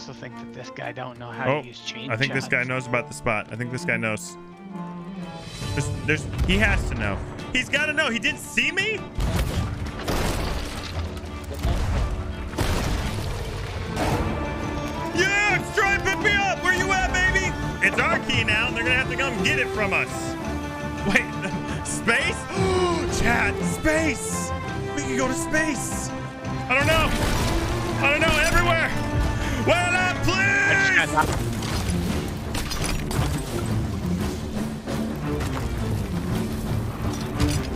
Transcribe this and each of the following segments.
also think that this guy don't know how Oh, to use chain I think this guy knows about the spot. I think this guy knows. There's, there's, he has to know. He's got to know. He didn't see me? Yeah, Stray, pick me up. Where you at, baby? It's our key now, and they're going to have to come get it from us. Wait, space? Chat, space. We can go to space. I don't know. I don't know. Everywhere. Well, uh.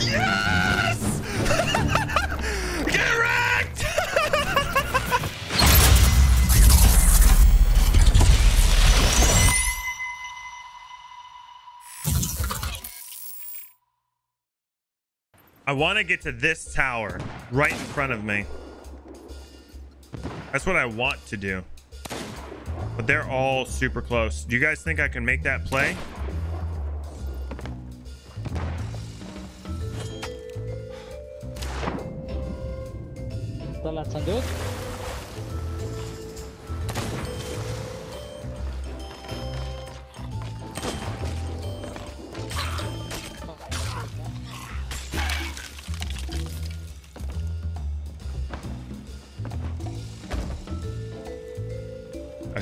Yes! Get wrecked! I want to get to this tower right in front of me. That's what I want to do. But they're all super close. Do you guys think I can make that play?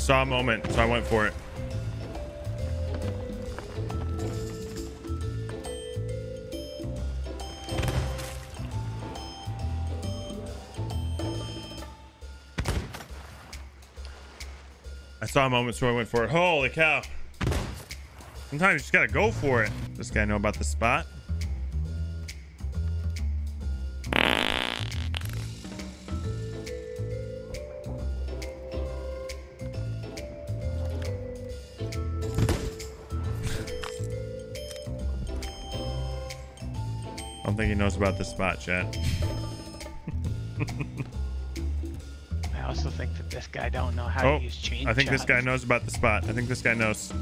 Saw a moment, so I went for it. I saw a moment, so I went for it. Holy cow. Sometimes you just gotta go for it. This guy know about the spot. Think he knows about the spot, chat. I also think that this guy don't know how Oh, to use chain I think this guy knows about the spot. I think this guy knows.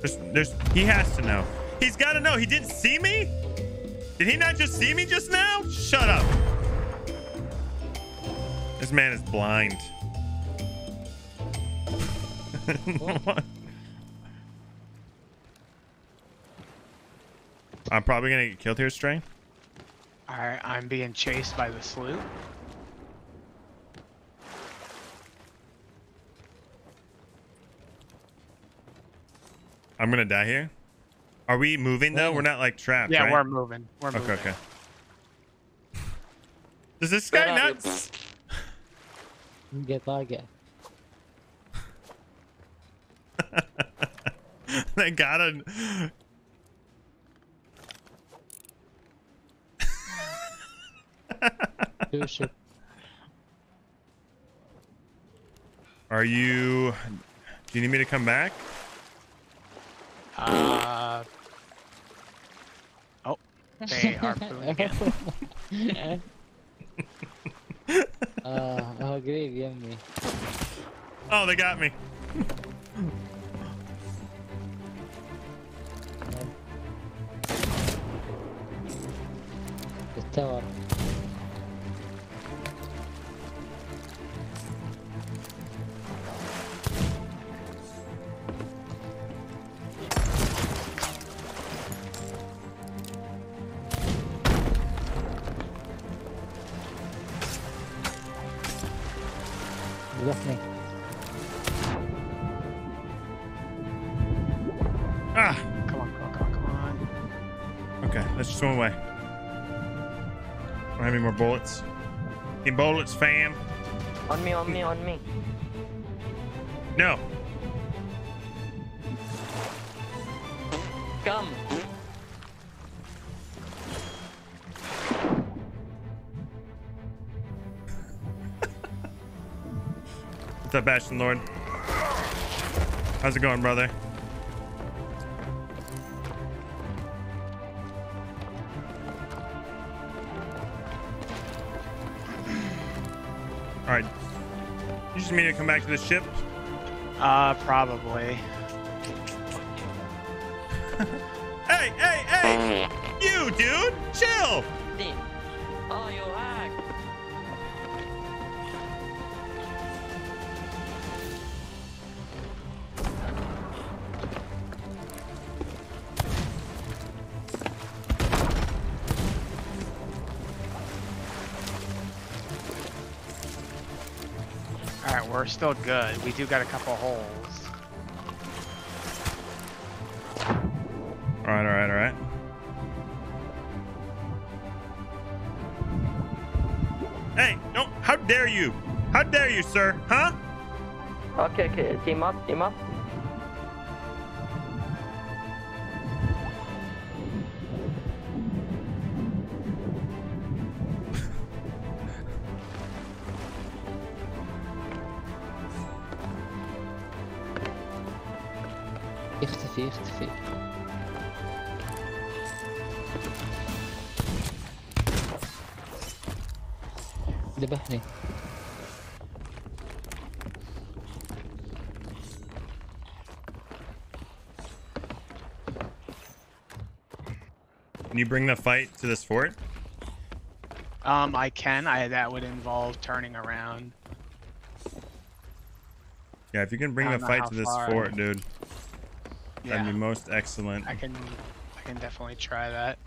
There's, there's, he has to know. He's got to know. He didn't see me? Did he not just see me just now? Shut up. This man is blind. I'm probably gonna get killed here, Stray. Alright, I'm being chased by the sloop. I'm gonna die here. Are we moving though? We're not like trapped, Yeah, right? we're moving. We're Okay, moving. okay. Is this guy Get out, nuts? get target they gotta. Two ship Are you? Do you need me to come back? Uh. Oh, they are pooing again. uh, oh grave yummy Oh, they got me. the tower Definitely. Ah. Come on, come on, come on, come on. Okay, let's just swim away. I Don't have any more bullets. Any bullets, fam? On me, on me, on me. No. What's up, Bastion Lord? How's it going, brother? All right. You just need to come back to the ship. Uh, probably. Hey, hey, hey! You, dude! Chill! We're still good. We do got a couple holes. All right, all right, all right. Hey, no! How dare you? How dare you, sir? Huh? Okay, okay. Team up, team up. يختفي يختفي ذبحني Can you bring the fight to this fort? Um, I can. I that would involve turning around. Yeah, if you can bring I the don't know fight how to this far. fort, dude, that'd be most excellent. I can. I can definitely try that.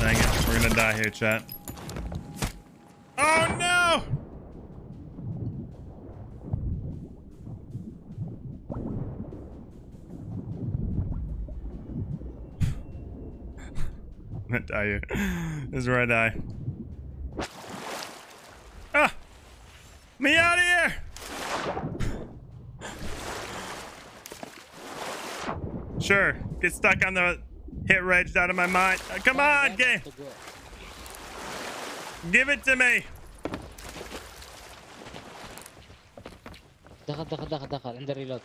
Dang it, we're gonna die here, chat. Oh no! I'm gonna die here. This is where I die. Ah! Me out of here! Sure, get stuck on the hit rage out of my mind. Uh, come on, game. Give it to me. دخل دخل دخل دخل عند الريلود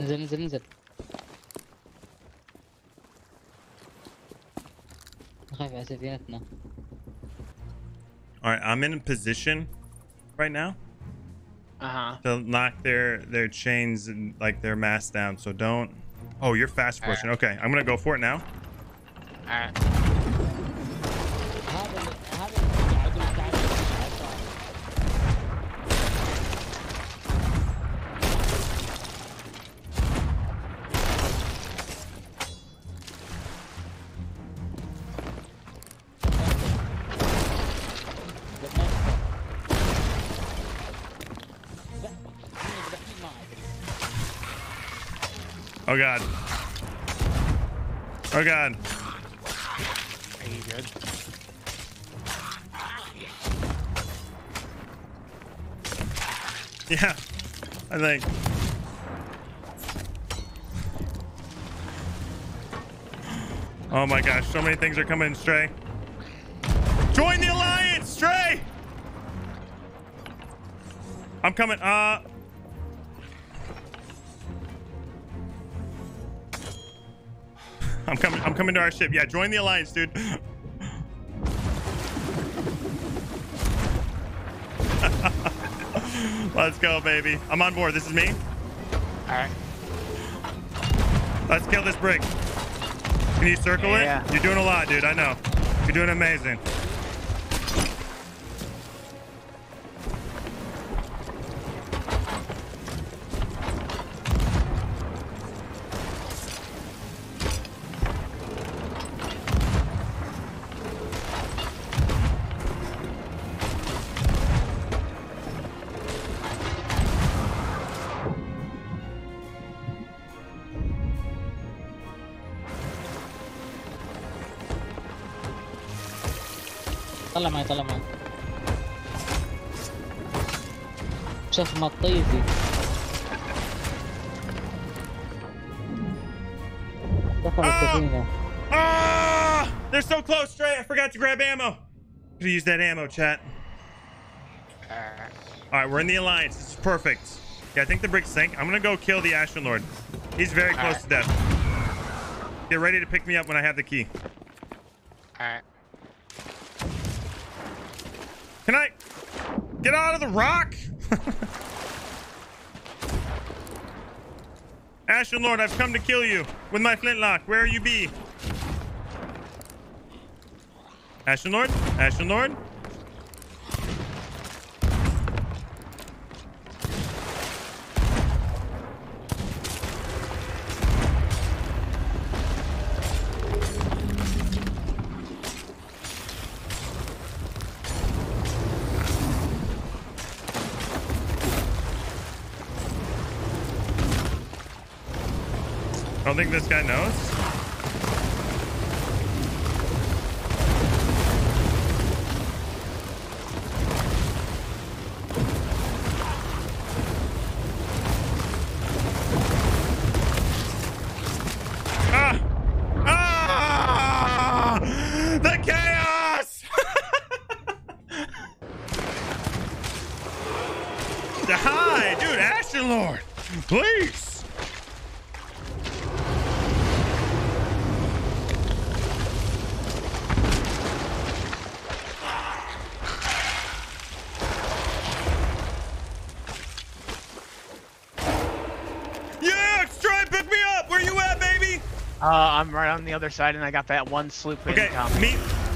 نزل نزل نزل خايف على سفينتنا All right, I'm in a position right now Uh huh. to knock their their chains and like their mass down. So don't. Oh, you're fast pushing. Okay, I'm gonna go for it now. All right. Oh god. Oh god. Are you good? Yeah, I think. Oh my gosh, so many things are coming in Stray. Join the alliance, Stray! I'm coming. Uh. I'm coming. I'm coming to our ship. Yeah, join the alliance, dude. Let's go, baby. I'm on board. This is me. All right. Let's kill this brick. Can you circle Yeah. it? You're doing a lot, dude. I know. You're doing amazing. طلع معي طلع معي شوف مطيزي دخل السفينة Ah! They're so close, Stray. I forgot to grab ammo. Should use that ammo, chat. All right, we're in the alliance. This is perfect. Yeah, I think the brick sank. I'm gonna go kill the Ashen Lord. He's very close right. to death. Get ready to pick me up when I have the key. Alright. Can I get out of the rock? Ashen Lord, I've come to kill you with my flintlock. Where you be? Ashen Lord? Ashen Lord? Don't think this guy knows. Ah! Ah! The chaos! Hi, dude, Ashen Lord, please. Yeah, try and pick me up. Where you at, baby? Uh, I'm right on the other side, and I got that one sloop Okay, me,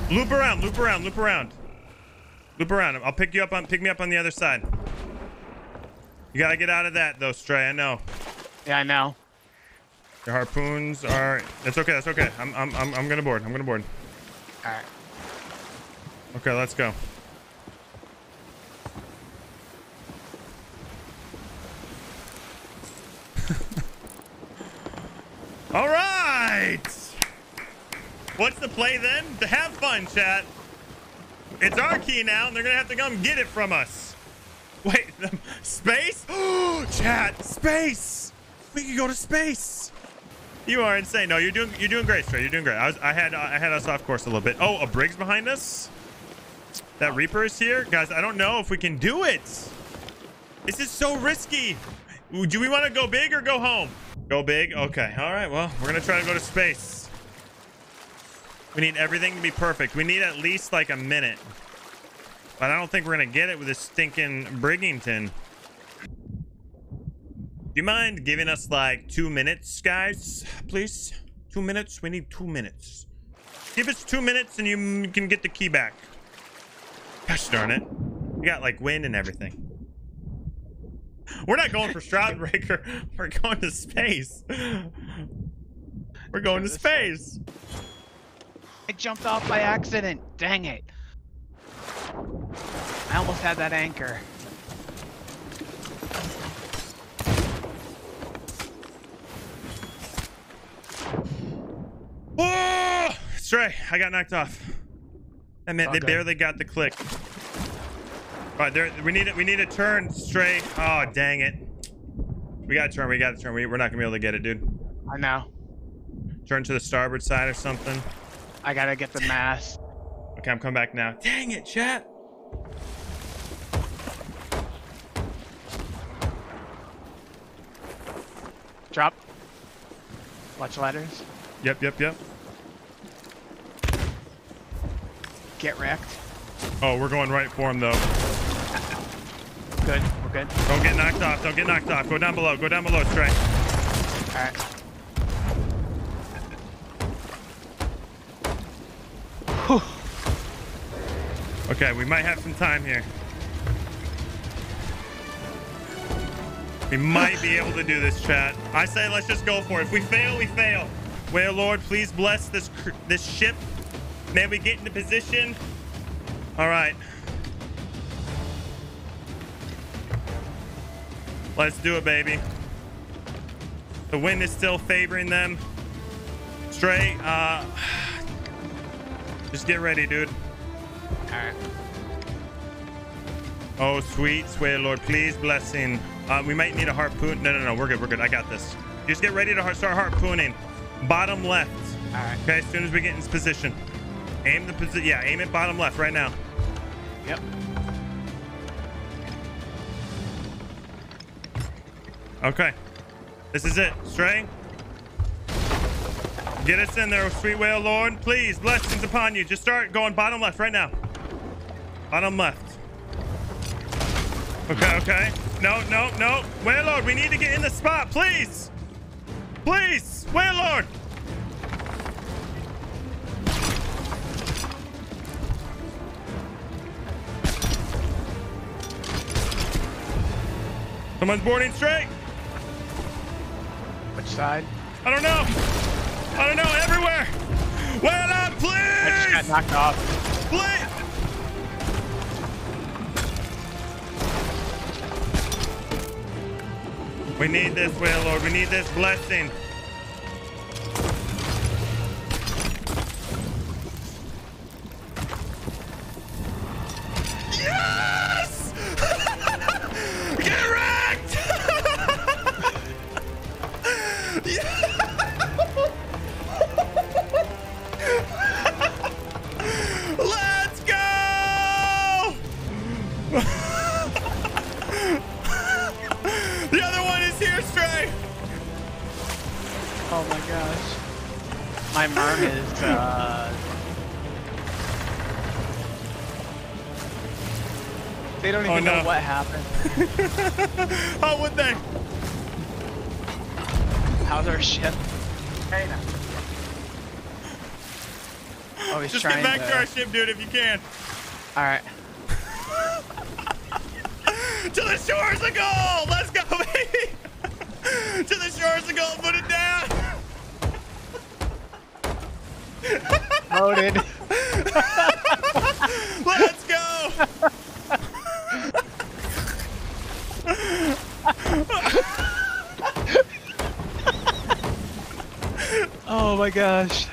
loop around, loop around, loop around, loop around. I'll pick you up on, pick me up on the other side. You gotta get out of that though, Stray. I know. Yeah, I know. Your harpoons are. That's okay. That's okay. I'm, I'm, I'm, I'm gonna board. I'm gonna board. Alright. Okay, let's go. All right. What's the play then? To have fun, chat. It's our key now, and they're gonna have to come get it from us. Wait, space? chat, space. We can go to space. You are insane. No, you're doing you're doing great, Stray. You're doing great. I was I had I had us off course a little bit. Oh, a Briggs behind us. That Reaper is here, guys. I don't know if we can do it. This is so risky. Do we want to go big or go home? Go big. Okay. All right. Well, we're gonna try to go to space. We need everything to be perfect. We need at least like a minute. But I don't think we're gonna get it with this stinking Brigantine. Do you mind giving us like two minutes, guys? Please? Two minutes? We need two minutes. Give us two minutes and you can get the key back. Gosh darn it. We got like wind and everything. We're not going for Shroudbreaker. We're going to space. We're going to space. I jumped off by accident. Dang it. I almost had that anchor. Whoa! Stray, I got knocked off. I mean, they good. barely got the click. All right, there. We need it. We need a turn. straight. Oh, dang it. We got to turn. We got to turn. We, we're not gonna be able to get it, dude. I know. Turn to the starboard side or something. I gotta get the mast. Okay, I'm coming back now. Dang it, chat. Drop. Watch ladders. Yep, yep, yep. Get wrecked. Oh, we're going right for him though. Good. We're good. Don't get knocked off. Don't get knocked off. Go down below. Go down below, Stray. Alright. Okay, we might have some time here. We might be able to do this, chat. I say let's just go for it. If we fail, we fail. Whale Lord, please bless this cr- this ship. May we get into position. All right. Let's do it, baby. The wind is still favoring them. Straight. uh, just get ready, dude. Alright. Oh, sweet, sweet Lord, please blessing. Uh, we might need a harpoon. No, no, no, we're good, we're good. I got this. Just get ready to start harpooning. Bottom left. Alright. Okay, as soon as we get in this position. Aim the position. Yeah, aim it bottom left right now. Yep. Okay. This is it. Stray. Get us in there, sweet whale lord. Please, blessings upon you. Just start going bottom left right now. Bottom left. Okay, okay. No, no, no. Whale lord, we need to get in the spot, please. Please, whale lord. Someone's boarding straight. Side? I don't know. I don't know. Everywhere. Well, uh, I just got knocked off. Please. We need this, whale lord. We need this blessing. Let's go! the other one is here, Stray. Oh my gosh. My merm is, uh... They don't Oh, even no. know what happened. How would they? How's our ship? Hey now. Oh, he's Just trying get back to... to... our ship, dude, if you can. Alright. To the shores of gold! Let's go, baby! to the shores of gold, put it down! Loaded. Let's go! Oh my gosh.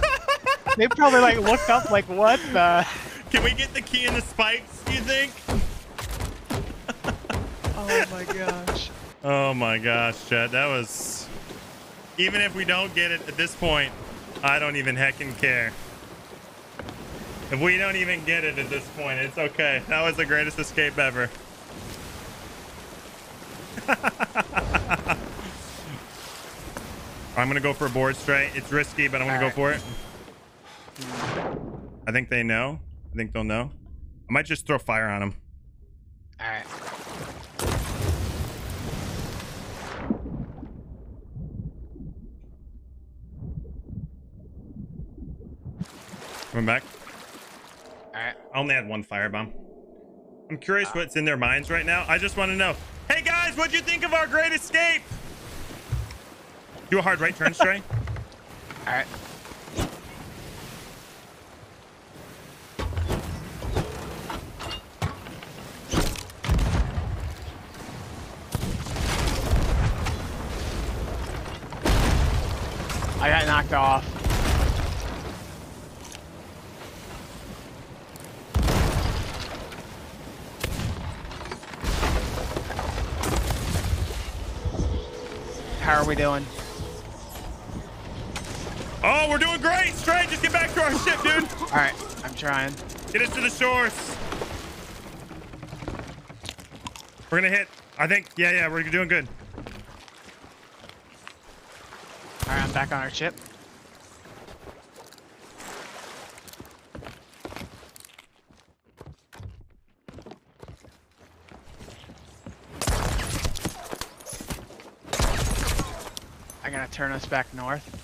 they probably like looked up like what the... Can we get the key in the spikes, do you think? Oh my gosh. Oh my gosh, Chad, that was... Even if we don't get it at this point, I don't even heckin' care. If we don't even get it at this point, it's okay. That was the greatest escape ever. I'm gonna go for a board straight. It's risky, but I'm gonna go for it. I think they know. I think they'll know. I might just throw fire on them. Alright. Coming back. Alright. I only had one firebomb. I'm curious ah. what's in their minds right now. I just want to know. Hey guys, what'd you think of our great escape? Do a hard right turn, Stray. Alright. I got knocked off. How are we doing? Oh, we're doing great. Stray, just get back to our ship, dude. Alright, I'm trying. Get us to the shores. We're gonna hit. I think. Yeah, yeah, we're doing good. Alright, I'm back on our ship. I'm gonna turn us back north.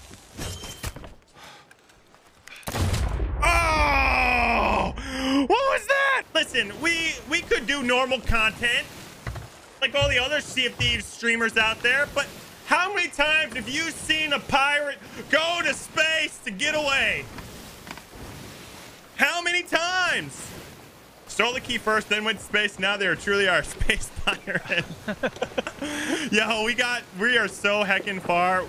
Oh! What was that? Listen, we we could normal content like all the other Sea of Thieves streamers out there, but how many times have you seen a pirate go to space to get away? How many times? Stole the key first, then went to space. Now they're truly our space pirate. Yo, we got, we are so heckin' far.